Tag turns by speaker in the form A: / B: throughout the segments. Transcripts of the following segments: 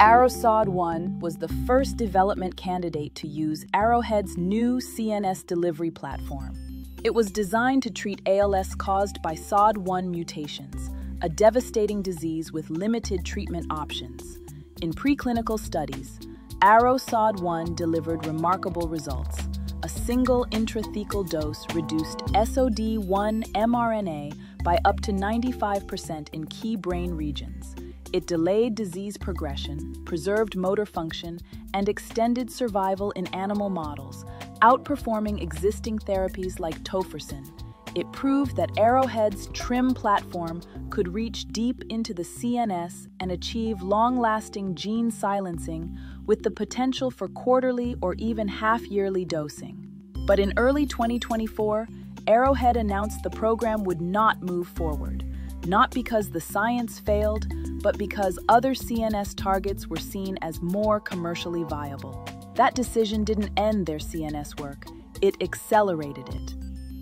A: ARO-SOD1 was the first development candidate to use Arrowhead's new CNS delivery platform. It was designed to treat ALS caused by SOD1 mutations, a devastating disease with limited treatment options. In preclinical studies, ARO-SOD1 delivered remarkable results. A single intrathecal dose reduced SOD1 mRNA by up to 95% in key brain regions. It delayed disease progression, preserved motor function, and extended survival in animal models, outperforming existing therapies like tofersen. It proved that Arrowhead's TRiM platform could reach deep into the CNS and achieve long-lasting gene silencing with the potential for quarterly or even half-yearly dosing. But in early 2024, Arrowhead announced the program would not move forward, not because the science failed, but because other CNS targets were seen as more commercially viable. That decision didn't end their CNS work, it accelerated it.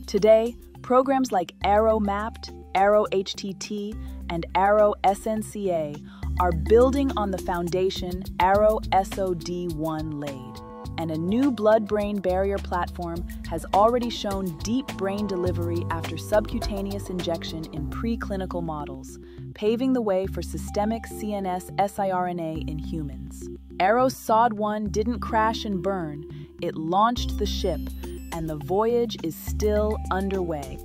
A: Today, programs like ARO-MAPT, Arrow HTT, and ARO-SNCA are building on the foundation Arrow SOD1 laid and a new blood-brain barrier platform has already shown deep brain delivery after subcutaneous injection in preclinical models, paving the way for systemic CNS siRNA in humans. ARO-SOD1 didn't crash and burn, it launched the ship, and the voyage is still underway.